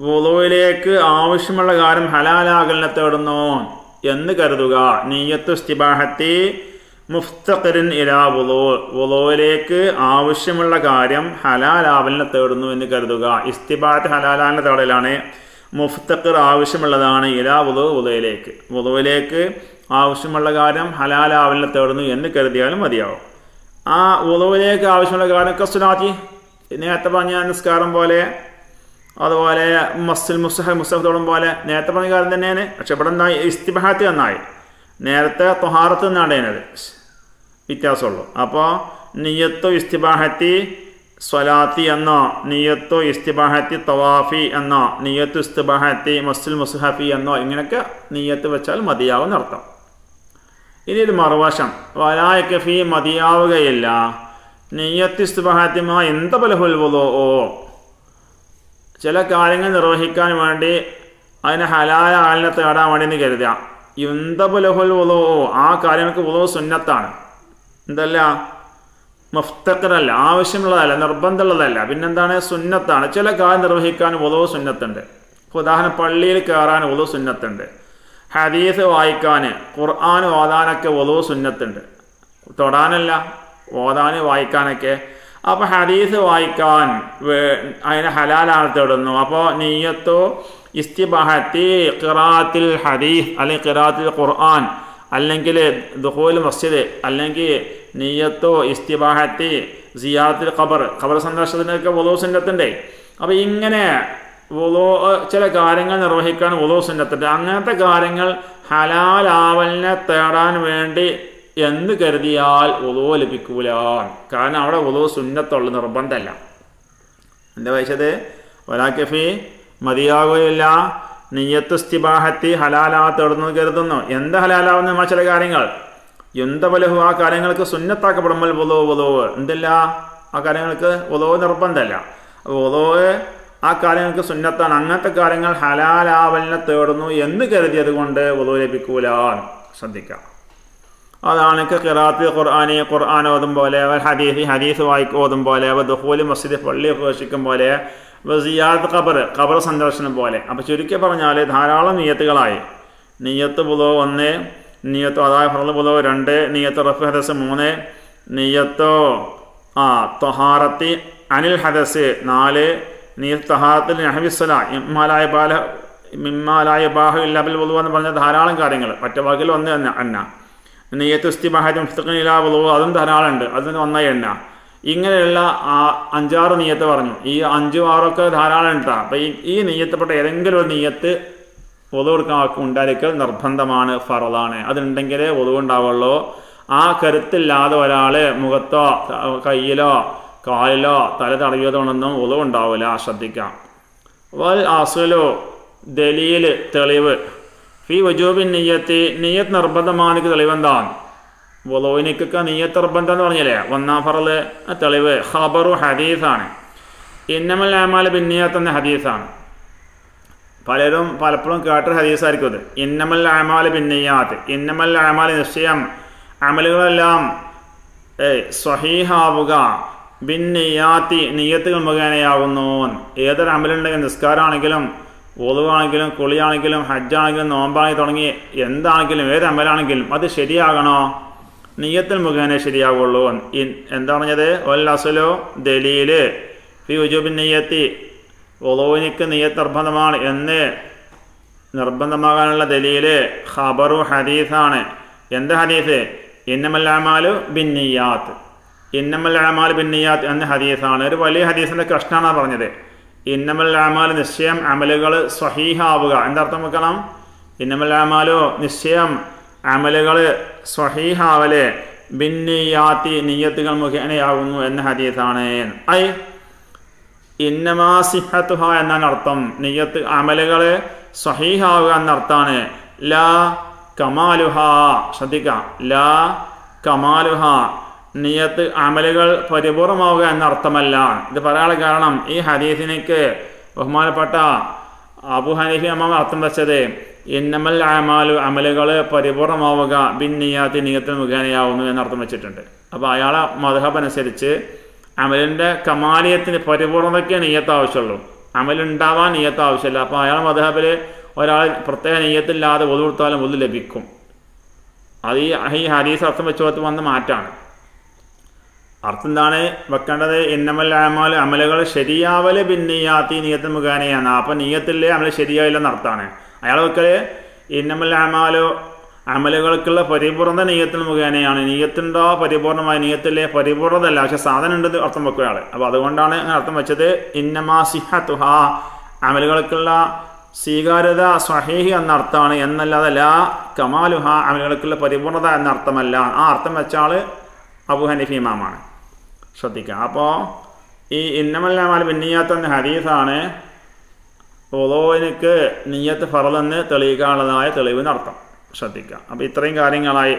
വുളുവിലേക്ക് ആവശ്യമുള്ള കാര്യം ഹലാലാകലിനെ തേടുന്നു എന്ന് കരുതുക. നീയത്തു സ്തിബാഹത്തി മുഫ്തഖറിൻ ഇലാ വുളു. വുളുവിലേക്ക് ആവശ്യമുള്ള കാര്യം ഹലാലാവലിനെ തേടുന്നു എന്ന് കരുതുക. ഇസ്തിബാത്ത് ഹലാലാലിനെ തേടലാണ്. മുഫ്തഖർ ആവശ്യമുള്ളതാണ് ഇലാ വുളു വുളുവിലേക്ക്. വുളുവിലേക്ക് ആവശ്യമുള്ള കാര്യം ഹലാലാവലിനെ തേടുന്നു എന്ന് കരുതിയാലും മതിയാവും. ആ വുളുവിലേക്ക് ആവശ്യമുള്ള കാര്യം കസുനാത്തി നേരത്തെ പറഞ്ഞ നിസ്കാരം പോലെ അതുപോലെ മസ്സിൽ മുസ്ഹ തോടും പോലെ നേരത്തെ പറഞ്ഞ കാര്യം തന്നെയാണ്. പക്ഷെ ഇവിടെ നിന്നായി ഇസ്തിബാഹത്തി നന്നായി നേരത്തെ തൊഹാറത്ത് നിന്നാണ് അതിനത് വ്യത്യാസമുള്ളൂ. അപ്പോൾ നിയത്തു ഇസ്തിബാഹത്തി സ്വലാത്തി എന്നോ നിയത്തു ഇസ്തിബാഹത്തി തവാഫി എന്നോ നിയത്തു ഇസ്തിബാഹത്തി മസ്സിൽ മുസ്ഹഫി എന്നോ ഇങ്ങനെയൊക്കെ നിയത്ത് വെച്ചാൽ മതിയാവും അർത്ഥം ഇനി ഒരു മറുവശം വലായക്കഫി മതിയാവുകയില്ല. നെയ്യത്തി സ്തുഭാത്യമായ എന്ത ബലഹുൽ ഓ ചില കാര്യങ്ങൾ നിർവഹിക്കാൻ വേണ്ടി അതിനെ ഹലായ ആലിനെ തേടാൻ വേണ്ടി എന്ന് കരുതുക യുന്തപുലഹുൽ ഓ ആ കാര്യങ്ങൾക്ക് ഉളോ സുന്നത്താണ്. എന്തല്ല? മുഫ്തക്കറല്ല ആവശ്യമുള്ളതല്ല നിർബന്ധമുള്ളതല്ല. പിന്നെന്താണ്? സുന്നത്താണ്. ചില കാര്യം നിർവഹിക്കാൻ ഉളോ സുന്നത്തുണ്ട്. ഉദാഹരണം പള്ളിയിൽ കയറാൻ ഉളോ സുന്നത്തുണ്ട്. ഹദീസ് വായിക്കാൻ ഖുർആൻ ഓതാനൊക്കെ ഒലു സുന്നത്തുണ്ട്. തൊടാനല്ല ഓതാൻ വായിക്കാനൊക്കെ അപ്പോൾ ഹദീസ് വായിക്കാൻ അതിനെ ഹലാലാണ് തേടുന്നു. അപ്പോൾ നെയ്യത്തോ ഇസ്തിബഹത്തി ഖിറാത്തിൽ ഹദീസ് അല്ലെങ്കിൽ ഖിറാത്തിൽ ഖുർആൻ അല്ലെങ്കിൽ ദുഹോൽ മസ്ജിദ് അല്ലെങ്കിൽ നെയ്യത്തോ ഇസ്തിബാഹത്തി സിയാത്തിൽ ഖബർ ഖബർ സന്ദർശനത്തിനൊക്കെ വലോ സുന്നത്തിന്റെ അപ്പോൾ ഇങ്ങനെ വലോ ചില കാര്യങ്ങൾ നിർവഹിക്കാൻ വലോ സുന്നത്തുണ്ട്. അങ്ങനത്തെ കാര്യങ്ങൾ ഹലാലാവലിനെ തേടാൻ വേണ്ടി എന്ന് കരുതിയാൽ വുളോ ലഭിക്കൂല. കാരണം അവിടെ ഉളവ് സുന്നത്തുള്ള നിർബന്ധമല്ല എന്താ വെച്ചത് ഒലാക്കഫി മതിയാകുകയില്ല നെയ്യത്ത് സ്തിബാഹത്തി കരുതുന്നു. എന്ത് ഹലാലാവുന്ന ചില കാര്യങ്ങൾ. എന്ത ആ കാര്യങ്ങൾക്ക് സുന്നത്താക്കപ്പെടുമ്പോൾ ഉളവ് ഉളവ് എന്തില്ല? ആ കാര്യങ്ങൾക്ക് ഉളവ് നിർബന്ധമല്ല ഉളവ് ആ കാര്യങ്ങൾക്ക് സുന്നത്താണ്. അങ്ങനത്തെ കാര്യങ്ങൾ ഹലാലാവലിനെ തേടുന്നു എന്ന് കരുതിയത് കൊണ്ട് ഉളവ് ലഭിക്കൂല. ശ്രദ്ധിക്കാം. അതാണ് കിറാത്ത് ഖുർആാനി ഖുർആൻ ഓതും പോലെ ഹദീസ് ഹദീസ് വായിക്ക് ഓതും പോലെ ദുഹൂൽ മസ്ജിദ് പള്ളി പ്രവേശിക്കും പോലെ സിയാദ് ഖബർ ഖബർ സന്ദർശനം പോലെ. അപ്പോൾ ചുരുക്കി പറഞ്ഞാൽ ധാരാളം നിയത്തുകളായി. നിയത്ത് പുലോ ഒന്ന് നിയത്ത് അതായത് ഫറൽ പുലോ രണ്ട് നിയത്ത് റഫ് ഹദസ് മൂന്ന് നിയത്തോ ആ തൊഹാറത്തി അനിൽ ഹദസ് നാല് നീ തഹാറത്തിൽ നഹബിസ്വല ഇമ്മാലായ ബാല മിമ്മാലായ ബാഹു ഇല്ലാബിൽ പുലു എന്ന് പറഞ്ഞ ധാരാളം കാര്യങ്ങൾ മറ്റു വാക്കിൽ ഒന്ന് തന്നെ അന്ന. നെയ്യത്ത് മഹാജം ഇലാ വധു അതും ധാരാളമുണ്ട്. അതിന് ഒന്നായി എണ്ണ. ഇങ്ങനെയുള്ള ആ അഞ്ചാറ് നെയ്യത്ത് പറഞ്ഞു. ഈ അഞ്ചും ആറൊക്കെ ധാരാളം ഉണ്ടാ അപ്പം ഈ ഈ നെയ്യത്തപ്പെട്ട ഏതെങ്കിലും ഒരു നെയ്യത്ത് ഒതു കൊടുക്കാൻ ആൾക്ക് ഉണ്ടായിരിക്കൽ നിർബന്ധമാണ് ഫറലാണ് അതുണ്ടെങ്കിലേ ഒതുവുണ്ടാവുള്ളൂ ആ കരുത്തില്ലാതെ ഒരാൾ മുഖത്തോ കയ്യിലോ കാലിലോ തല തടവിയതുകൊണ്ടൊന്നും ഒതുവുണ്ടാവില്ല ശ്രദ്ധിക്കാം. വൽ അസുലോ ദലീൽ തെളിവ്. ഫി വജൂബിൻ നെയ്യത്തി നെയ്യത്ത് നിർബന്ധമാണിക്ക് തെളിവെന്താണ്? വലോവിനിക്കൊക്കെ നെയ്യത്ത് നിർബന്ധം എന്ന് പറഞ്ഞില്ലേ? ഒന്നാം ഫറൽ തെളിവ് ഖബറു ഹദീസാണ്. ഇന്നമൽ അമാൽ ബിന്നിയത്ത് എന്ന ഹദീസാണ്. പലരും പലപ്പോഴും കേട്ടൊരു ഹദീസായിരിക്കും അത്. ഇന്നമൽ അമാൽ ബിന്നിയാത്ത് ഇന്നമൽ അമാൽ നിശ്ചയം അമലുകളെല്ലാം സ്വഹീഹാവുക. ബിന്നിയാത്തി നെയ്യത്തുകൾ മുഖേനയാകുന്നു ഏതൊരു അമലുണ്ടെങ്കിൽ നിസ്കാരമാണെങ്കിലും ഒതുവാണെങ്കിലും കുളിയാണെങ്കിലും ഹജ്ജാണെങ്കിലും നോമ്പാണെങ്കിലും തുടങ്ങി എന്താണെങ്കിലും ഏത് അമലാണെങ്കിലും അത് ശരിയാകണോ? നീയത്തിൽ മുഖേന ശരിയാവുള്ളൂ. എന്താ പറഞ്ഞത്? ഒൽ ദലീൽ ഫി ഉജുബിൻ നെയ്യത്തി ഒലോനിക്ക് നെയ്യത്ത് നിർബന്ധമാണ് എന്ന് നിർബന്ധമാകാനുള്ള ദലീൽ ഖബറു ഹദീസാണ്. എന്ത് ഹദീസ്? ഇന്നമല്ലാമാലു ബിന്നിയാത്ത് ഇന്നമല്ലാമാലു അമാൽ ബിന്നിയാത്ത് എന്ന ഹദീസാണ്. ഒരു വലിയ ഹദീസിന്റെ കഷ്ണമാണ് പറഞ്ഞത്. ഇന്നമൽ അമാൽ നിശ്ചയം അമലുകൾ സ്വഹീഹാവുക. എന്താർത്ഥം വെക്കണം? ഇന്നമൽ അമാലോ നിശ്ചയം അമലുകൾ സ്വഹീഹാവലെ ബിന്നിയാത്തി നീയത്തുകൾ മുഖേനയാകുന്നു എന്ന ഹദീസാണ്. ഐ ഇന്നമാസിഹത്തുഹ എന്നാണ് അർത്ഥം. നീയത്ത് അമലുകൾ സ്വഹീഹാവുക എന്നർത്ഥാണ് ലാ കമാലുഹ. ശ്രദ്ധിക്കാം. ലാ കമാലുഹ. നിയത്ത് അമലുകൾ പരിപൂർണമാവുക എന്നർത്ഥമല്ല. ഇത് പറയാനുള്ള കാരണം ഈ ഹദീസിനേക്ക് ബഹുമാനപ്പെട്ട അബു ഹനീഫി അമ്മ അർത്ഥം വെച്ചത് ഇന്നമൽ അമാലു അമലുകൾ പരിപൂർണമാവുക ബിൻ നിയാത്തി നിയത്തിന് മുഖേനയാവുന്നു എന്നർത്ഥം വെച്ചിട്ടുണ്ട്. അപ്പോൾ അയാളെ മധുഹബ് അനുസരിച്ച് അമലിന്റെ കമാലിയത്തിന് പരിപൂർണതയ്ക്ക് നെയ്യത്ത് ആവശ്യമുള്ളൂ. അമലുണ്ടാവാൻ നെയ്യത്ത് ആവശ്യമില്ല. അപ്പോൾ അയാൾ മധബിൽ ഒരാൾ പ്രത്യേക നെയ്യത്തില്ലാതെ ഒതു കൊടുത്താലും ഒതു ലഭിക്കും. അത് ഈ ഹരീസ് അർത്ഥം വെച്ചോത്ത് വന്ന മാറ്റാണ്. അർത്ഥം എന്താണ് വെക്കേണ്ടത് ഇന്നമൽ അമൽ അമലുകൾ ശരിയാവൽ പിന്നെയാത്തി നീയത്ത് മുഖേനയാണ്. അപ്പം നീയത്തിലെ അമൽ ശരിയായില്ലെന്ന് അർത്ഥമാണ്. അയാൾ വെക്കൽ ഇന്നമൽ അമാലോ അമലുകൾക്കുള്ള പരിപൂർണ നീയത്തിന് മുഖേനയാണ്. നീയത്തുണ്ടോ പരിപൂർണമായ? നീയത്തിലെ പരിപൂർണതല്ല. പക്ഷെ സാധനം ഉണ്ട് അർത്ഥം വെക്കുക ആൾ അപ്പോൾ അതുകൊണ്ടാണ് അർത്ഥം വെച്ചത് ഇന്നമാ സിഹ സിഹത്തുഹ അമലുകൾക്കുള്ള സ്വീകാര്യത സ്വഹീഹി എന്ന അർത്ഥമാണ്. കമാലുഹ അമലുകൾക്കുള്ള പരിപൂർണത എന്ന അർത്ഥമല്ല. ആ അർത്ഥം വെച്ചാൽ അബു ഹനീഫ് ഇമാമാണ്. ശ്രദ്ധിക്കുക അപ്പോൾ ഈ ഇന്നമല്ലാമാൽ പിന്നിയാത്ത എന്ന ഹദീസാണ് ഒലോനിക്ക് നീയത്ത് ഫറലെന്ന് തെളിയിക്കാനുള്ളതായ തെളിവിന് അർത്ഥം. ശ്രദ്ധിക്കുക അപ്പോൾ ഇത്രയും കാര്യങ്ങളായി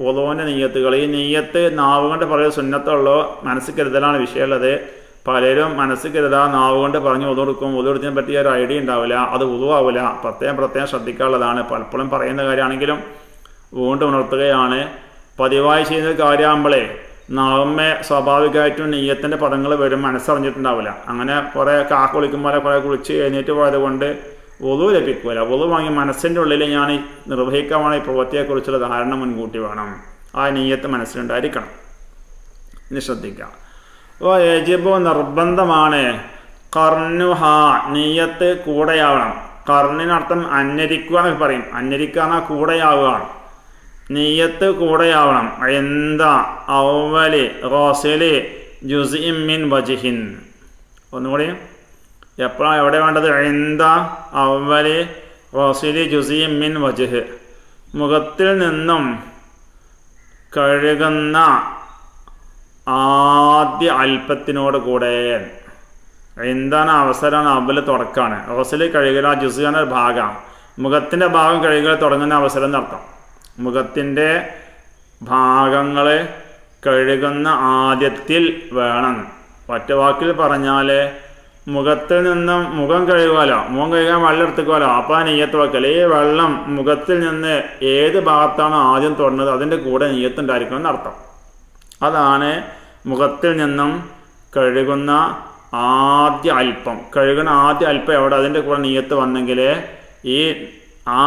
ഒലോന്റെ നീയത്തുകൾ. ഈ നീയത്ത് നാവ് കൊണ്ട് പറയുന്ന സുന്നത്തുള്ളോ മനസ്സ് കരുതലാണ് വിഷയമുള്ളത്. പലരും മനസ്സ് കരുതാ നാവ് കൊണ്ട് പറഞ്ഞ് ഒതുകൊടുക്കും ഒതുകൊടുത്തിനെ പറ്റിയ ഒരു ഐഡിയ ഉണ്ടാവില്ല. അത് ഉതുവാവില്ല പ്രത്യേകം പ്രത്യേകം ശ്രദ്ധിക്കാനുള്ളതാണ്. പലപ്പോഴും പറയുന്ന കാര്യമാണെങ്കിലും വീണ്ടും ഉണർത്തുകയാണ്. പതിവായി ചെയ്യുന്ന കാര്യമാകുമ്പോഴേ നാവമ്മ സ്വാഭാവികമായിട്ടും നെയ്യത്തിന്റെ പദങ്ങൾ വരും മനസ്സറിഞ്ഞിട്ടുണ്ടാവില്ല. അങ്ങനെ കുറേ കാക്ക കുളിക്കുമ്പോൾ കുറേ കുളിച്ച് എഴുന്നേറ്റ് പോയത് കൊണ്ട് ഒതു ലഭിക്കില്ല ഒതു വാങ്ങി മനസ്സിന്റെ ഉള്ളിൽ ഞാൻ നിർവഹിക്കാമാണ് ഈ പ്രവൃത്തിയെക്കുറിച്ചുള്ള ധാരണ മുൻകൂട്ടി വേണം. ആ നെയ്യത്ത് മനസ്സിലുണ്ടായിരിക്കണം. ഇനി ശ്രദ്ധിക്കാം. അപ്പോൾ യജിബോ നിർബന്ധമാണ് കർണുഹ നെയ്യത്ത് കൂടെയാവണം. കർണിനർത്ഥം അന്വരിക്കുക എന്നൊക്കെ പറയും. അന്വരിക്കുക എന്നാൽ കൂടെയാവുകയാണ് നെയ്യത്ത് കൂടെയാവണം. എന്താ? ഔവൽ റോസൽ ജുസിമിൻ വജിഹിൻ. ഒന്നുകൂടി. എപ്പോഴാണ് എവിടെ വേണ്ടത്? എന്താ? ഔവൽ റോസൽ ജുസിമിൻ വജിഹ്. മുഖത്തിൽ നിന്നും കഴുകുന്ന ആദ്യ അല്പത്തിനോട് കൂടെ. എന്താണ് അവസരമാണ് അവൽ തുടക്കാണ്. റോസൽ കഴുകൽ ജുസിയാണ് ഭാഗമാണ് മുഖത്തിന്റെ ഭാഗം കഴുകൽ തുടങ്ങുന്ന അവസരം എന്നർത്ഥം. മുഖത്തിന്റെ ഭാഗങ്ങൾ കഴുകുന്ന ആദ്യത്തിൽ വേണം. ഒറ്റ വാക്കിൽ പറഞ്ഞാൽ മുഖത്തിൽ നിന്നും മുഖം കഴുകുമല്ലോ മുഖം കഴുകാൻ വെള്ളം എടുത്തുക്കുമല്ലോ അപ്പോൾ ആ നെയ്യത്ത് വെക്കൽ ഈ വെള്ളം മുഖത്തിൽ നിന്ന് ഏത് ഭാഗത്താണോ ആദ്യം തൊടുന്നത് അതിന്റെ കൂടെ നെയ്യത്തുണ്ടായിരിക്കണം എന്നർത്ഥം. അതാണ് മുഖത്തിൽ നിന്നും കഴുകുന്ന ആദ്യ അല്പം. കഴുകുന്ന ആദ്യ അല്പം എവിടെ? അതിന്റെ കൂടെ നെയ്യത്ത് വന്നെങ്കിൽ ഈ ആ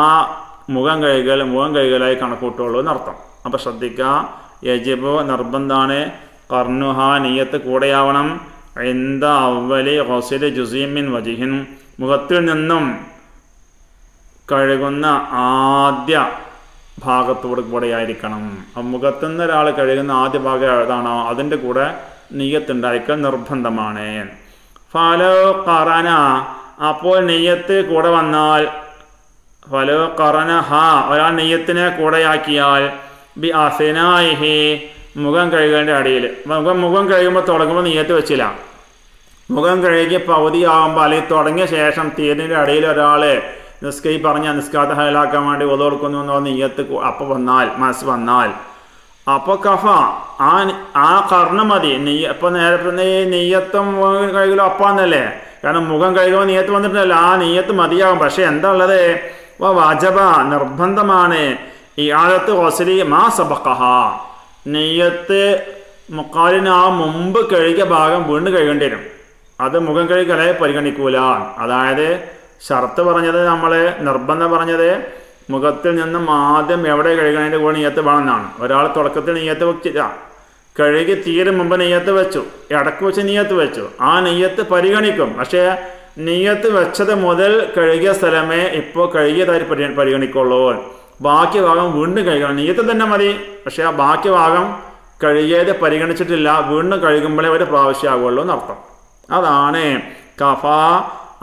മുഖം കൈകൾ മുഖം കൈകളായി കണക്കൂട്ടുള്ളൂ എന്നർത്ഥം. അപ്പം ശ്രദ്ധിക്കുക യജിബ് നിർബന്ധാണ്. കർണുഹ നെയ്യത്ത് കൂടെയാവണം. എന്ത അവലി ഹൊസിൽ ജുസീമിൻ വജിഹിൻ. മുഖത്തിൽ നിന്നും കഴുകുന്ന ആദ്യ ഭാഗത്തോട് കൂടെ ആയിരിക്കണം മുഖത്തു നിന്ന് ഒരാൾ കഴുകുന്ന ആദ്യ ഭാഗം ഏതാണോ അതിന്റെ കൂടെ നെയ്യത്തുണ്ടായിരിക്കൽ നിർബന്ധമാണ്. ഫലോ കറന അപ്പോൾ നെയ്യത്ത് കൂടെ വന്നാൽ ഫലോ കറന ഹ ഒരാൾ നെയ്യത്തിനെ കൂടെയാക്കിയാൽ ബി അസിനായി മുഖം കഴുകേണ്ട അടിയിൽ. മുഖം മുഖം കഴുകുമ്പോൾ തുടങ്ങുമ്പോൾ നെയ്യത്ത് വെച്ചില്ല. മുഖം കഴുകി പകുതിയാകുമ്പോൾ അല്ലെങ്കിൽ തുടങ്ങിയ ശേഷം തീരിന്റെ അടിയിൽ ഒരാൾ നിസ്കൈ പറഞ്ഞ നിസ്കാത്ത ഹലാക്കാൻ വേണ്ടി ഒതു കൊടുക്കുന്നു എന്ന് നെയ്യത്ത് അപ്പോൾ വന്നാൽ മനസ്സ് വന്നാൽ. അപ്പോൾ കഫ ആ ആ കർണം മതി. നെയ്യ ഇപ്പം നേരെ നെയ്യത്തും കഴുകലും അപ്പാന്നല്ലേ കാരണം മുഖം കഴുകുമ്പോൾ നെയ്യത്ത് വന്നിട്ടുണ്ടല്ലോ. ആ നെയ്യത്ത് മതിയാകും. പക്ഷേ എന്താ ഉള്ളത്? വജബ നിർബന്ധമാണ്. ഈ ആഴത്ത് ഹോസലി മാ സബക്കഹ നെയ്യത്ത് മുക്കാലിന് ആ മുമ്പ് കഴുകിയ ഭാഗം വീണ്ടും കഴുകേണ്ടി വരും. അത് മുഖം കഴുകലെ പരിഗണിക്കൂല. അതായത് ഷർത്ത് പറഞ്ഞത് നമ്മൾ നിർബന്ധം പറഞ്ഞത് മുഖത്തിൽ നിന്നും ആദ്യം എവിടെ കഴുകണതിന്റെ കൂടെ നെയ്യത്ത് വേണമെന്നാണ്. ഒരാൾ തുടക്കത്തിൽ നെയ്യത്ത് വെച്ചില്ല. കഴുകി തീരെ മുമ്പ് നെയ്യത്ത് വെച്ചു. ഇടയ്ക്ക് വെച്ച് നെയ്യത്ത് വെച്ചു. ആ നെയ്യത്ത് പരിഗണിക്കും. പക്ഷേ നെയ്യത്ത് വെച്ചത് മുതൽ കഴുകിയ സ്ഥലമേ ഇപ്പോൾ കഴുകിയതായി പരി പരിഗണിക്കുള്ളൂ. ബാക്കി ഭാഗം വീണ്ടും കഴുകണം. നീയത്ത് തന്നെ മതി. പക്ഷേ ആ ബാക്കി ഭാഗം കഴുകിയത് പരിഗണിച്ചിട്ടില്ല. വീണ്ടും കഴുകുമ്പോഴേ ഒരു പ്രാവശ്യമാകുള്ളൂ എന്നർത്ഥം. അതാണ് കഫ.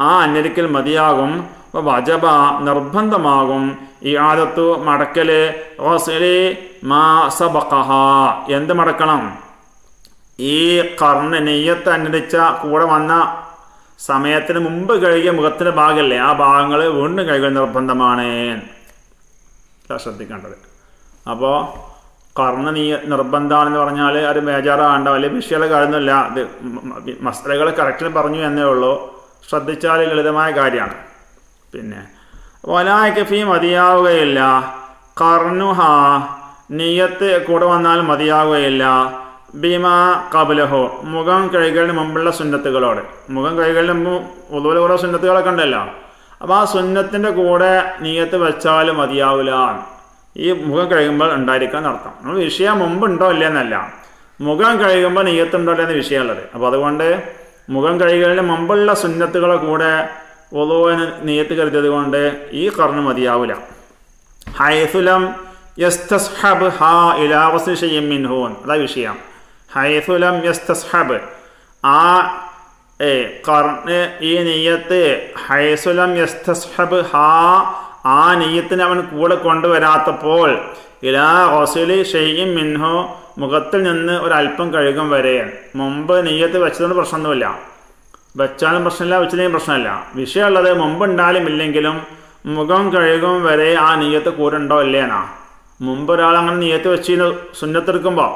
ആ അന്യരിക്കൽ മതിയാകും. വജബ നിർബന്ധമാകും. ഈ ആദത്തു മടക്കൽ. മാ സബഖഹ. എന്ത് മടക്കണം? ഈ കർണ നെയ്യത്ത് അനുദിച്ച കൂടെ വന്ന സമയത്തിന് മുമ്പ് കഴുകിയ മുഖത്തിന്റെ ഭാഗമല്ലേ ആ ഭാഗങ്ങൾ വീണ്ടും കഴുകൽ നിർബന്ധമാണ്. ശ്രദ്ധിക്കേണ്ടത്. അപ്പോൾ കർണ നീ നിർബന്ധമാണെന്ന് പറഞ്ഞാൽ അത് ബേജാറാകണ്ട. വലിയ വിഷയമുള്ള കാര്യമൊന്നുമില്ല. ഇത് മസലകൾ കറക്റ്റിന് പറഞ്ഞു എന്നേ ഉള്ളൂ. ശ്രദ്ധിച്ചാൽ ലളിതമായ കാര്യമാണ്. പിന്നെ വലായക്കഫി മതിയാവുകയില്ല. കർണുഹ നീയത്ത് കൂടെ വന്നാൽ മതിയാവുകയില്ല. ബിമ കബലഹോ മുഖം കഴുകലിന് മുമ്പുള്ള സുന്നത്തുകളോട്. മുഖം കഴുകലിന് മുമ്പ് ഒതുപോലെ കുറേ സുന്നത്തുകളൊക്കെ ഉണ്ടല്ലോ. അപ്പോൾ ആ സുന്നത്തിന്റെ കൂടെ നീയത്ത് വെച്ചാൽ മതിയാവില്ല ഈ മുഖം കഴുകുമ്പോൾ ഉണ്ടായിരിക്കാൻ അർത്ഥം. നമ്മൾ വിഷയം മുമ്പുണ്ടോ ഇല്ലെന്നല്ല മുഖം കഴുകുമ്പോൾ നീയത്തുണ്ടോ ഇല്ലെന്ന് വിഷയമുള്ളത്. അപ്പോൾ അതുകൊണ്ട് മുഖം കഴുകലിന് മുമ്പുള്ള സുന്നത്തുകളെ കൂടെ ഒതുവിന് നീയത്ത് കരുതിയത് കൊണ്ട് ഈ കർണ് മതിയാവില്ല ഹൈസുലം ഹാ ഇലാവസ് ചെയ്യും മിൻഹോൻ. അതാ വിഷയം. ഹൈസുലം യസ്തസ്ഹബ്. ആ കർണ് ഈ നെയ്യത്ത് ഹൈസുലം യസ്തസ്ഹബ് ഹാ ആ നെയ്യത്തിന് അവൻ കൂടെ കൊണ്ടുവരാത്തപ്പോൾ ഇലാ ഹൊസുലി ഷെയ്യും മിൻഹു മുഖത്തിൽ നിന്ന് ഒരല്പം കഴുകും വരെ. മുമ്പ് നെയ്യത്ത് വെച്ചതുകൊണ്ട് പ്രശ്നമൊന്നുമില്ല. വെച്ചാലും പ്രശ്നമില്ല വെച്ചില്ലെങ്കിൽ പ്രശ്നമില്ല. വിഷയമുള്ളത് മുമ്പ് ഉണ്ടായാലും ഇല്ലെങ്കിലും മുഖം കഴുകും വരെ ആ നെയ്യത്ത് കൂടെ ഉണ്ടോ ഇല്ലേനാ മുമ്പ് ഒരാൾ അങ്ങനെ നെയ്യത്ത് വെച്ചിരുന്നു സുന്നത്തെടുക്കുമ്പോൾ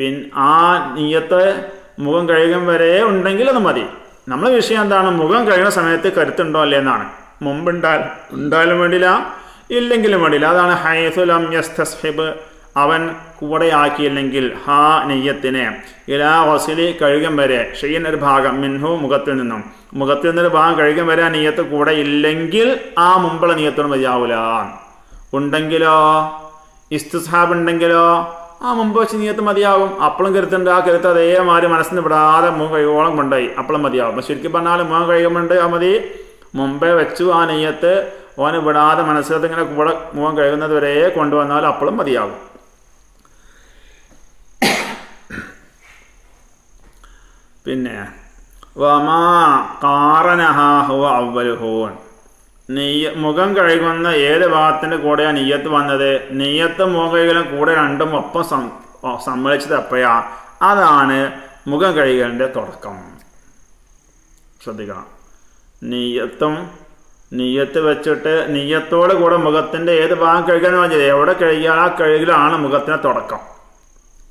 പിൻ ആ നീയത്ത് മുഖം കഴുകും വരെ ഉണ്ടെങ്കിൽ അത് മതി. നമ്മളെ വിഷയം എന്താണ്? മുഖം കഴുകുന്ന സമയത്ത് കരുത്തുണ്ടോ അല്ലേ എന്നാണ് മുമ്പ് ഉണ്ടാൽ ഉണ്ടായാലും വേണ്ടില്ല ഇല്ലെങ്കിലും വേണ്ടില്ല. അതാണ് ഹൈസുലം യസ്തസ്ഹിബ്. അവൻ കൂടെയാക്കിയില്ലെങ്കിൽ ഹാ നെയ്യത്തിനെ ഇലാ വസിലി കഴുകം വരെ. ഷെയ്യൻ ഒരു ഭാഗം മിൻഹു മുഖത്തിൽ നിന്നും. മുഖത്തിൽ നിന്നൊരു ഭാഗം കഴുകം വരെ ആ നെയ്യത്ത് കൂടെ ഇല്ലെങ്കിൽ ആ മുമ്പുള്ള നെയ്യത്തോട് മതിയാവൂല. ഉണ്ടെങ്കിലോ? ഇസ്തുസാബ് ഉണ്ടെങ്കിലോ? ആ മുമ്പ് നീയത്ത് മതിയാവും. അപ്പളും കരുത്തുണ്ട്. ആ കരുത്ത് അതേമാതിരി മനസ്സിന് വിടാതെ മുഖം കഴുകോളം കൊണ്ടായി അപ്പളും മതിയാവും. അപ്പം ശരിക്കും പറഞ്ഞാൽ മുഖം കഴുകുമ്പോണ്ട് ആ മതി. മുമ്പേ വെച്ചു ആ നെയ്യത്ത് ഓന് വിടാതെ മനസ്സിലത്ത് ഇങ്ങനെ കൂടെ മുഖം കഴുകുന്നത് വരെ കൊണ്ടുവന്നാൽ അപ്പളും മതിയാവും. പിന്നെ വമാ കാറനഹാഹുവ അവലുഹൂൻ നെയ്യ മുഖം കഴുകുന്ന ഏത് ഭാഗത്തിന്റെ കൂടെയാണ് നെയ്യത്ത് വന്നത്. നെയ്യത്ത് കഴുകലും കൂടെ രണ്ടും ഒപ്പം സമ്മതിച്ചത് എപ്പോഴാ അതാണ് മുഖം കഴുകലിന്റെ തുടക്കം. ശ്രദ്ധിക്കണം. നെയ്യത്തും നെയ്യത്ത് വെച്ചിട്ട് നെയ്യത്തോട് കൂടെ മുഖത്തിന്റെ ഏത് ഭാഗം കഴുകാന്ന് പറഞ്ഞത്? എവിടെ കഴുകിയാൽ ആ കഴുകലാണ് മുഖത്തിന് തുടക്കം.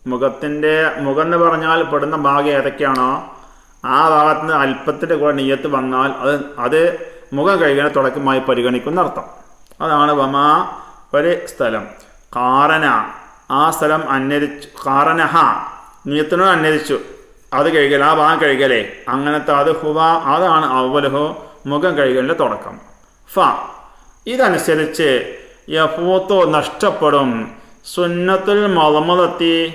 മുഖത്തിന്റെ മുഖം എന്ന് പറഞ്ഞാൽ പെടുന്ന ഭാഗം ഏതൊക്കെയാണോ ആ ഭാഗത്ത് നിന്ന് അല്പത്തിന്റെ കൂടെ നെയ്യത്ത് വന്നാൽ അത് അത് മുഖം കഴുകണ തുടക്കമായി പരിഗണിക്കുന്ന അർത്ഥം. അതാണ് വമാ ഒരു സ്ഥലം. കാറന ആ സ്ഥലം അന്വരിച്ചു കാറനഹ നീയത്തിനോട് അന്വരിച്ചു അത് കഴുകൽ ആ ഭാഗം കഴുകലേ. അങ്ങനത്തെ അത് ഹുവ അതാണ് അവലഹു മുഖം കഴുകലിന്റെ തുടക്കം. ഫ. ഇതനുസരിച്ച് യഫൂത്തോ നഷ്ടപ്പെടും. സുന്നത്തുൽ മതമുതത്തി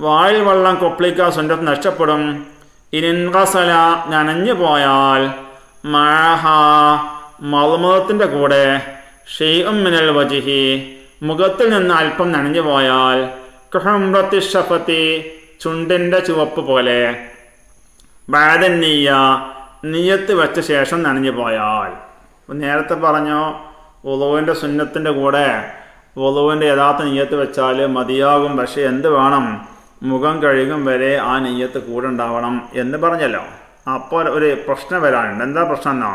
വായിൽ വെള്ളം കൊപ്ലിക്ക സുന്നത്ത് നഷ്ടപ്പെടും. ഇനിൻകസല നനഞ്ഞു പോയാൽ മഴഹ കൂടെ ഷെയ് ഉമ്മിനൽ വജിഹി മുഖത്തിൽ നിന്ന് അല്പം നനഞ്ഞു പോയാൽ കഹംറത്തി ഷഫത്തി ചുണ്ടിന്റെ ചുവപ്പ് പോലെ. ബാദൻ നീയ നീയത്ത് വെച്ച ശേഷം നനഞ്ഞു പോയാൽ. നേരത്തെ പറഞ്ഞു ഉളവിന്റെ സുന്നത്തിന്റെ കൂടെ ഉളവിന്റെ യഥാർത്ഥ നെയ്യത്ത് വെച്ചാൽ മതിയാകും. പക്ഷെ എന്ത് വേണം? മുഖം കഴുകും വരെ ആ നെയ്യത്ത് കൂടെ ഉണ്ടാവണം എന്ന് പറഞ്ഞല്ലോ. അപ്പോൾ ഒരു പ്രശ്നം വരാനുണ്ട്. എന്താ പ്രശ്നം എന്നാ?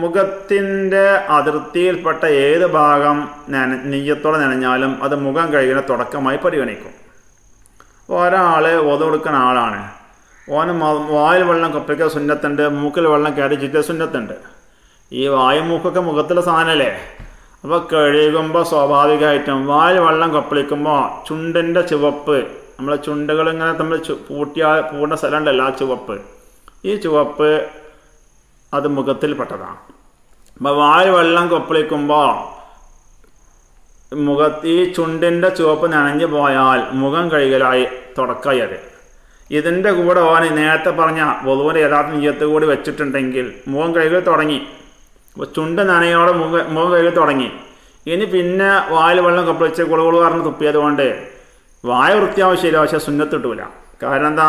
മുഖത്തിന്റെ അതിർത്തിയിൽപ്പെട്ട ഏത് ഭാഗം നന നെയ്യത്തോടെ നനഞ്ഞാലും അത് മുഖം കഴുകുന്ന തുടക്കമായി പരിഗണിക്കും. ഒരാൾ ഒതു കൊടുക്കുന്ന ആളാണ്. ഓന് വായിൽ വെള്ളം കപ്പിക്ക സുന്നത്തുണ്ട് മൂക്കിൽ വെള്ളം കയറി ചുറ്റിയ സുന്നത്തുണ്ട്. ഈ വായു മൂക്കൊക്കെ മുഖത്തുള്ള സാധനമല്ലേ? അപ്പോൾ കഴുകുമ്പോൾ സ്വാഭാവികമായിട്ടും വായിൽ വെള്ളം കൊപ്പളിക്കുമ്പോൾ ചുണ്ടിന്റെ ചുവപ്പ് നമ്മളെ ചുണ്ടുകൾ ഇങ്ങനെ നമ്മൾ പൂട്ടിയാൽ പൂണ്ട സ്ഥലമുണ്ടല്ലോ ആ ചുവപ്പ്. ഈ ചുവപ്പ് അത് മുഖത്തിൽപ്പെട്ടതാണ്. അപ്പോൾ വായ വെള്ളം കൊപ്പളിക്കുമ്പോൾ മുഖത്ത് ഈ ചുണ്ടിന്റെ ചുവപ്പ് നനഞ്ഞു പോയാൽ മുഖം കഴുകലായി അത് ഇതിന്റെ കൂടെ ഓന് നേരത്തെ പറഞ്ഞ വധുവിന്റെ യഥാർത്ഥ നീയത്ത് കൂടി വെച്ചിട്ടുണ്ടെങ്കിൽ മുഖം കഴുകൽ തുടങ്ങി. ചുണ്ട് നനയോടെ മുഖ മുഖം കഴുകൽ തുടങ്ങി. ഇനി പിന്നെ വായിൽ വെള്ളം കൊപ്പളിച്ച് കുളകുളു പറഞ്ഞ് തുപ്പിയത് കൊണ്ട് വായ വൃത്തിയാവശ്യമില്ല പക്ഷെ സുന്നത്ത് കിട്ടൂല. കാരണം എന്താ?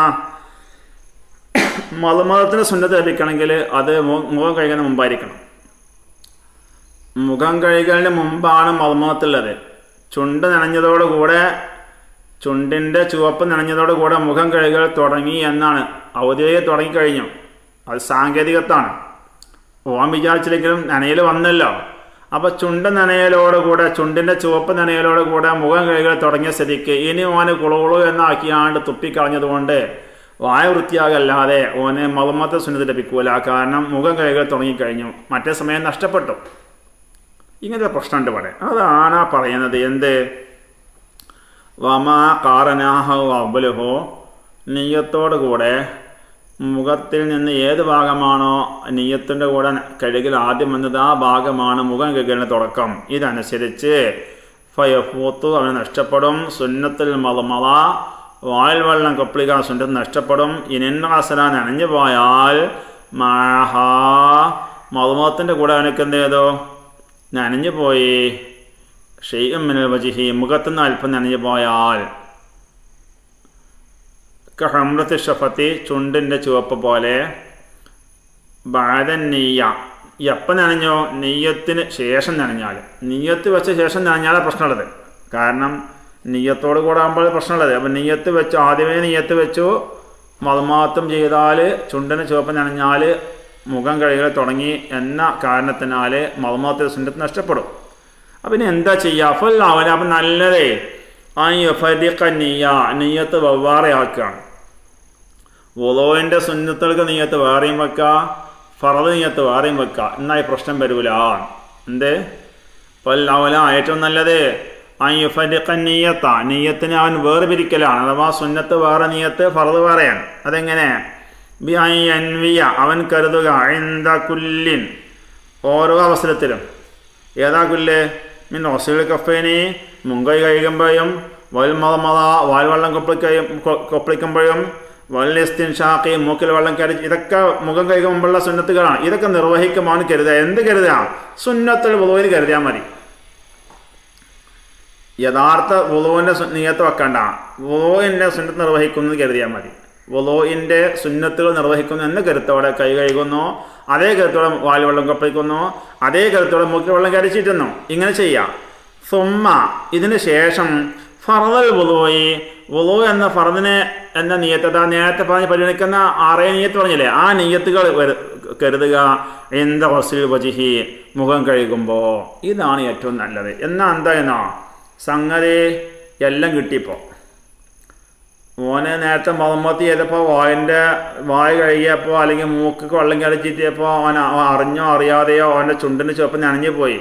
മതമതത്തിന് സുന്നത്ത് ലഭിക്കണമെങ്കിൽ അത് മുഖം കഴുകുന്ന മുമ്പായിരിക്കണം. മുഖം കഴുകലിന് മുമ്പാണ് മതമതത്തുള്ളത് ചുണ്ട് നനഞ്ഞതോടുകൂടെ ചുണ്ടിന്റെ ചുവപ്പ് നനഞ്ഞതോടുകൂടെ മുഖം കഴുകൽ തുടങ്ങി എന്നാണ്. ഔദ്യോഗിക തുടങ്ങിക്കഴിഞ്ഞു. അത് സാങ്കേതികത്താണ്. ഓം വിചാരിച്ചില്ലെങ്കിലും നനയിൽ വന്നല്ലോ. അപ്പോൾ ചുണ്ട് നനയലോടുകൂടെ ചുണ്ടിന്റെ ചുവപ്പ് നനയലോടുകൂടെ മുഖം കഴുകൽ തുടങ്ങിയ സ്ഥിതിക്ക് ഇനി ഓന് കുളകുളു എന്നാക്കിയാണ്ട് തുപ്പിക്കളഞ്ഞതുകൊണ്ട് വായ വൃത്തിയാകല്ലാതെ ഓന് മതമത്തെ സുന്നത്ത് ലഭിക്കൂല. കാരണം മുഖം കൈകൾ തുടങ്ങിക്കഴിഞ്ഞു. മറ്റേ സമയം നഷ്ടപ്പെട്ടു. ഇങ്ങനത്തെ പ്രശ്നമുണ്ട് ഇവിടെ. അതാണ് പറയുന്നത്. എന്ത്? വമാ കാറനാഹോ അബുലുഹോ നെയ്യത്തോടു കൂടെ മുഖത്തിൽ നിന്ന് ഏത് ഭാഗമാണോ നെയ്യത്തിന്റെ കൂടെ കഴുകിൽ ആദ്യം വന്നത് ആ ഭാഗമാണ് മുഖം കഴുകലിന് തുടക്കം. ഇതനുസരിച്ച് ഫയഫൂത്തു അവന് നഷ്ടപ്പെടും. സുന്നത്തിൽ മതമത വായിൽ വെള്ളം കൊപ്പിളിക്കാൻ സുന്നത്ത് നഷ്ടപ്പെടും. ഇനന്നാസലാൻ അണഞ്ഞു പോയാൽ മാഹ. മതമത്തിന്റെ കൂടെ അവനക്ക് എന്ത് ചെയ്തു? നനഞ്ഞു പോയി. ഷെയ്യം മിനൽ വജിഹി മുഖത്തുനിന്ന് അല്പം നനഞ്ഞു പോയാൽ. ഹമ്രത്ത് ഷഫത്തി ചുണ്ടിന്റെ ചുവപ്പ് പോലെ. ബാദൻ നെയ്യ. എപ്പം നനഞ്ഞോ? നെയ്യത്തിന് ശേഷം നനഞ്ഞാൽ. നെയ്യത്ത് വെച്ച ശേഷം നനഞ്ഞാലാണ് പ്രശ്നമുള്ളത്. കാരണം നെയ്യത്തോട് കൂടെ ആകുമ്പോൾ പ്രശ്നമുള്ളത്. അപ്പം നെയ്യത്ത് വെച്ചു ആദ്യമേ നെയ്യത്ത് വെച്ചു മതമാത്തം ചെയ്താൽ ചുണ്ടന് ചുവപ്പ് നനഞ്ഞാൽ മുഖം കഴുകൽ തുടങ്ങി എന്ന കാരണത്തിനാൽ മതമാത്ത സുന്നത്ത് നഷ്ടപ്പെടും. അപ്പം ഇനി എന്താ ചെയ്യുക? ഫുൽ അവൻ അപ്പം നല്ലതേ ആ യഫദിഖ നീയ നെയ്യത്ത് വെവ്വേറെയാക്കുകയാണ്. വുളോവിന്റെ സുന്നത്തുകൾക്ക് നെയ്യത്ത് വേറെയും വെക്കുക ഫറത് നെയ്യത്ത് വേറെയും വെക്കുക. എന്നാൽ പ്രശ്നം വരൂല. എന്തേ? ഫൽ അവല ഏറ്റവും നല്ലത് നെയ്യത്ത നെയ്യത്തിന് അവൻ വേർപിരിക്കലാണ്. അഥവാ സുന്നത്ത് വേറെ നെയ്യത്ത് ഫറത് വേറെയാണ്. അതെങ്ങനെ? അവൻ കരുതുക ഇന്ത കുല്ലിൻ. ഓരോ അവസരത്തിലും. ഏതാ കുല്ല്? മിൻ ഒസിൽ കഫേനി. മുങ്കൈ കഴുകുമ്പോഴും വൽ മത വാൽവെള്ളം കൊപ്പിക്കും കൊപ്പിളിക്കുമ്പോഴും വല്ലിസ്തിൻ ഷാക്കി മൂക്കിൽ വെള്ളം കരി ഇതൊക്കെ മുഖം കഴുകുമ്പോഴുള്ള സുന്നത്തുകളാണ്. ഇതൊക്കെ നിർവഹിക്കുമ്പോൾ കരുതുക. എന്ത് കരുതുക? സുന്നത്തിൽ പൊതുവിൽ കരുതിയാൽ മതി. യഥാർത്ഥ വുളുവിന്റെ നീയത്ത് വെക്കണ്ട. വുളുവിന്റെ സുന്നത്ത് നിർവഹിക്കുന്നത് കരുതിയാൽ മതി. വുളുവിന്റെ സുന്നത്തുകൾ നിർവഹിക്കുന്നു എന്ന കരുത്തോടെ കൈ കഴുകുന്നു അതേ കരുത്തോടെ വാൽ വെള്ളം കപ്പിക്കുന്നു അതേ കരുത്തോടെ മൂക്കിൽ വെള്ളം കരച്ചിട്ടുന്നു ഇങ്ങനെ ചെയ്യാം. സുമ്മ ഇതിന് ശേഷം ഫറദൽ വുളോയി. വുളോ എന്ന ഫറദിനെ എന്ന നീയത്ത് നേരത്തെ പറഞ്ഞ് പരിഗണിക്കുന്ന ആറേ നീയത്ത് പറഞ്ഞില്ലേ? ആ നീയത്തുകൾ കരുതുക. എന്ത വസുൽ വജിഹി മുഖം കഴുകുമ്പോൾ ഇതാണ് ഏറ്റവും നല്ലത്. എന്നാ എന്താ എന്നോ? സംഗതി എല്ലാം കിട്ടിയപ്പോൾ മോനെ നേരത്തെ മുഹമ്മത്ത് ചെയ്തപ്പോൾ വായന്റെ വായ കഴുകിയപ്പോൾ അല്ലെങ്കിൽ മൂക്ക് വെള്ളം കടിച്ചിട്ടിയപ്പോൾ അവൻ അറിഞ്ഞോ അറിയാതെയോ അവന്റെ ചുണ്ടിന് ചുവപ്പ് നനഞ്ഞു പോയി.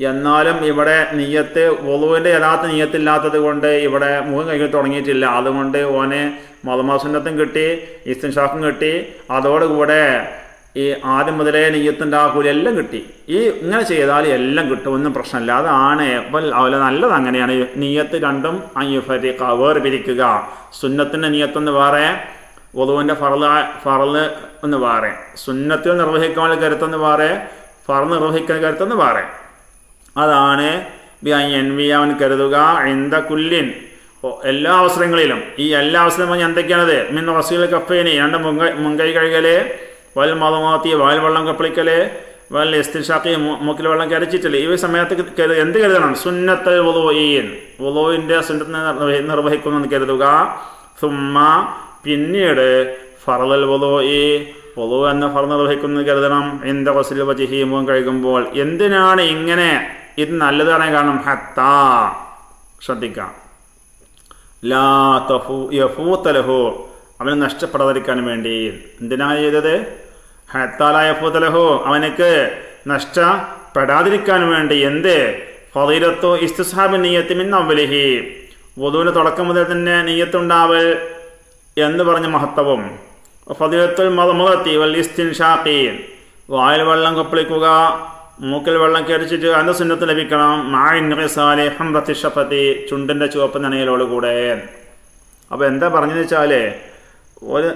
എന്നാലും ഇവിടെ നീയത്ത് വധുവിന്റെ യഥാർത്ഥ നീയത്തില്ലാത്തത് കൊണ്ട് ഇവിടെ മുഖം കഴുകി തുടങ്ങിയിട്ടില്ല. അതുകൊണ്ട് ഓനെ മതമാസുന്നത്തും കിട്ടി ഇസ്തിൻഷാക്കും കിട്ടി. അതോടുകൂടെ ഈ ആദ്യം മുതലേ നെയ്യത്തിന്റെ ആ കൂലി എല്ലാം കിട്ടി. ഈ ഇങ്ങനെ ചെയ്താൽ എല്ലാം കിട്ടും ഒന്നും പ്രശ്നമില്ല. അതാണ് അവലെ നല്ലത് അങ്ങനെയാണ്. നെയ്യത്ത് രണ്ടും അയ്യഫരിക്ക വേർപിരിക്കുക. സുന്നത്തിന്റെ നെയ്യത്തെന്ന് വേറെ വധുവിന്റെ ഫറൽ ഫറൽ ഒന്ന് വേറെ. സുന്നത്തിൽ നിർവഹിക്കാനുള്ള കരുത്തൊന്ന് വേറെ ഫറ നിർവഹിക്കുന്ന കരുത്തൊന്ന് വേറെ. അതാണ് ബി എൻ വി അവൻ കരുതുക. എന്ത കുല്ലിൻ എല്ലാ അവസരങ്ങളിലും. ഈ എല്ലാ അവസരങ്ങളും എന്തൊക്കെയാണത്? മിൻ റസീൽ കഫേനി രണ്ട് മുങ്ക മുങ്കൈ കഴുകൽ വൽ മതമാത്തി വാൽ വെള്ളം കപ്പിളിക്കൽ വൽ എസ്തിഷാക്കി മൂക്കിൽ വെള്ളം കരച്ചിട്ടില്ലേ ഈ സമയത്ത് കരു എന്ത് കരുതണം സുന്നത്തൽ വുളോയിൻ വുളോയിന്റെ സുന്നത്ത് നിർവഹിക്കുമെന്ന് കരുതുക. സുമ്മ പിന്നീട് ഫറലൽ വധോയി പൊതു എന്ന ഫർ നിർവഹിക്കുന്നത് കരുതണം. എന്ത വസിൽ വജിഹി മുഖം കഴുകുമ്പോൾ എന്തിനാണ് ഇങ്ങനെ? ഇത് നല്ലതാണ് കാരണം ഹത്ത. ശ്രദ്ധിക്കാം. ലാ തഫു യഫൂത്തലഹു അവന് നഷ്ടപ്പെടാതിരിക്കാൻ വേണ്ടി. എന്തിനാണ് ചെയ്തത്? ഹത്താലായ യഫൂത്തലഹു അവനക്ക് നഷ്ടപ്പെടാതിരിക്കാൻ വേണ്ടി. എന്ത്? ഫതീരത്തോ ഇസ്തുസാബ് നീയത്തിമിൻ അവലിഹി വധുവിന് തുടക്കം മുതൽ തന്നെ നീയത്തുണ്ടാവൽ എന്ന് പറഞ്ഞ മഹത്വവും. ഫതിലത്തുൽ മതമുഖത്തി വൽ ഇസ്തിൻ ഷാഖീൻ വായിൽ വെള്ളം കൊപ്പളിക്കുക മൂക്കിൽ വെള്ളം കയറിച്ചിട്ട് അതിന്റെ സുന്നത്ത് ലഭിക്കണം. മായിൻസാലെ ഷഫത്തി ചുണ്ടിന്റെ ചുവപ്പ് നനയലോടുകൂടെ. അപ്പോൾ എന്താ പറഞ്ഞതെന്ന് വെച്ചാൽ ഒരു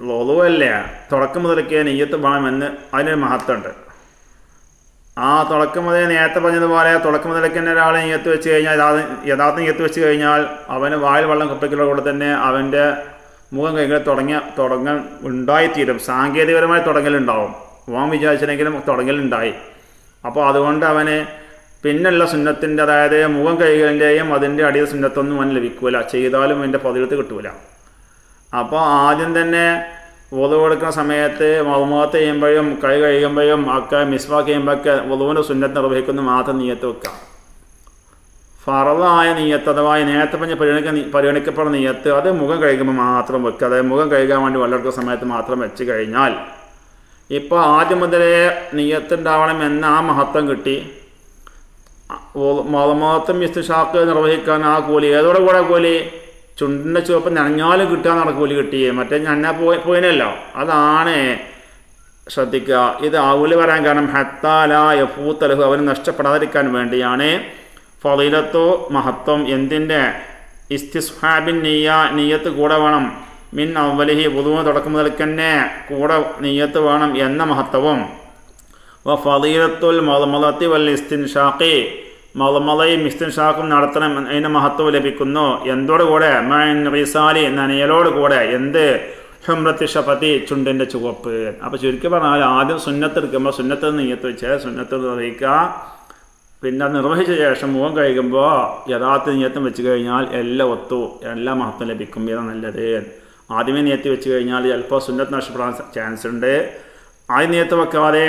ലൊതുവല്ല തുടക്കം മുതലൊക്കെ നെയ്യത്ത് വേണമെന്ന് അതിനൊരു മഹത്വമുണ്ട്. ആ തുടക്കം മുതൽ നേരത്തെ പറഞ്ഞതുപോലെ തുടക്കം മുതലൊക്കെ തന്നെ ഒരാളെ നെയ്യത്ത് വെച്ച് കഴിഞ്ഞാൽ യഥാർത്ഥ നെയ്യത്ത് വെച്ച് കഴിഞ്ഞാൽ അവന് വായിൽ വെള്ളം കൊപ്പിക്കലോട് കൂടെ തന്നെ അവന്റെ മുഖം കൈകൾ തുടങ്ങിയ തുടങ്ങൽ ഉണ്ടായിത്തീരും. സാങ്കേതികപരമായ തുടങ്ങലുണ്ടാവും. ഓം വിചാരിച്ചില്ലെങ്കിലും തുടങ്ങലുണ്ടായി. അപ്പോൾ അതുകൊണ്ട് അവന് പിന്നുള്ള സുന്നത്തിന്റെ അതായത് മുഖം കൈകളിന്റെയും അതിന്റെ അടിയ സുന്നത്തൊന്നും അവൻ ലഭിക്കൂല. ചെയ്താലും അതിന്റെ പതിലത്ത് കിട്ടൂല. അപ്പോൾ ആദ്യം തന്നെ വധു കൊടുക്കുന്ന സമയത്ത് മൗമുഖത്ത് ചെയ്യുമ്പോഴും കൈ കഴിയുമ്പോഴും ഒക്കെ മിസ്വാക്ക് ചെയ്യുമ്പോഴൊക്കെ വധുവിന്റെ സുന്നത്ത് നിർവഹിക്കുന്ന മാത്രം നീയത്ത് വെക്കാം ഫറവായ നീയത്ത് അഥവാ നേരത്തെ പറഞ്ഞ് പരിഗണിക്ക പരിഗണിക്കപ്പെടുന്ന നീയത്ത് അത് മുഖം കഴുകുമ്പോൾ മാത്രം വെക്കുക. അതായത് മുഖം കഴുകാൻ വേണ്ടി വെള്ളമെടുക്കുന്ന സമയത്ത് മാത്രം വെച്ച് കഴിഞ്ഞാൽ ഇപ്പോൾ ആദ്യം മുതലേ നീയത്തുണ്ടാവണം എന്ന ആ മഹത്വം കിട്ടി. മതമാത്തം മിസ്തുഷാക്ക് നിർവഹിക്കാൻ ആ കൂലി. ഏതോടെ കൂടെ കൂലി? ചുണ്ടിന്റെ ചുവപ്പ് നനഞ്ഞാലും കിട്ടാൻ കൂലി കിട്ടിയേ. മറ്റേ ഞാൻ പോയി പോയിനല്ലോ. അതാണ് ശ്രദ്ധിക്കുക. ഇത് ആവൂൽ പറയാൻ കാരണം ഹത്താല യഫൂത്തലഹു. അവന് നഷ്ടപ്പെടാതിരിക്കാൻ വേണ്ടിയാണ് ഫലീലത്തോ മഹത്വം. എന്തിന്റെ ഇസ്തിസ്ഹാബിൻ നീയ നീയത്ത് കൂടെ വേണം. മിൻ അവലിഹി പുതുവ തുടക്കം മുതൽ തന്നെ കൂടെ നീയത്ത് വേണം എന്ന മഹത്വവും. വ ഫലീലത്തുൽ മതമതത്തി വൽ ഇസ്തിൻഷാഖി. മലമലയും ഇസ്തിൻഷാഖും നടത്തണം അതിന് മഹത്വം ലഭിക്കുന്നു. എന്തോട് കൂടെ മൈൻ റിസാലി നനയലോട് കൂടെ എന്ത്? ഹുമ്രത്തി ഷഫത്തി ചുണ്ടിന്റെ ചുവപ്പ്. അപ്പോൾ ചുരുക്കി പറഞ്ഞാൽ ആദ്യം സുന്നത്ത് എടുക്കുമ്പോൾ സുന്നത്ത് നെയ്യത്ത് വെച്ച് സുന്നത്ത് നിർവഹിക്കുക പിന്നെ നിർവഹിച്ച ശേഷം മുഖം കഴിക്കുമ്പോൾ യഥാർത്ഥ നിയത്തം വെച്ച് കഴിഞ്ഞാൽ എല്ലാം ഒത്തു എല്ലാ മഹത്വം ലഭിക്കും ഇതാണ് നല്ലത്. ആദ്യമേ നിയത്ത് വെച്ച് കഴിഞ്ഞാൽ ചിലപ്പോൾ സുന്നത്ത് നഷ്ടപ്പെടാൻ ചാൻസ് ഉണ്ട്. ആദ്യം നീയത്ത് വെക്കാതെ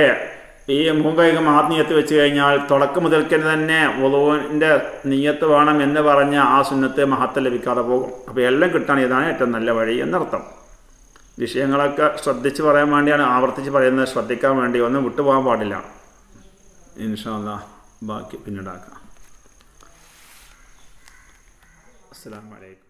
ഈ മുഖം ആത്മീയത്ത് വെച്ച് കഴിഞ്ഞാൽ തുടക്കം മുതൽക്ക് തന്നെ ഒതുവിന്റെ നീയത്ത് വേണം എന്ന് പറഞ്ഞ ആ സുന്നത്ത് മഹത്വം ലഭിക്കാതെ പോകും. അപ്പോൾ എല്ലാം കിട്ടാൻ ഇതാണ് ഏറ്റവും നല്ല വഴി എന്നർത്ഥം. വിഷയങ്ങളൊക്കെ ശ്രദ്ധിച്ച് പറയാൻ വേണ്ടിയാണ് ആവർത്തിച്ച് പറയുന്നത് ശ്രദ്ധിക്കാൻ വേണ്ടി ഒന്നും വിട്ടുപോകാൻ പാടില്ല. ഇൻഷാല്ല ബാക്കി പിന്നീടാക്കാം അസ്സാം വലൈക്കും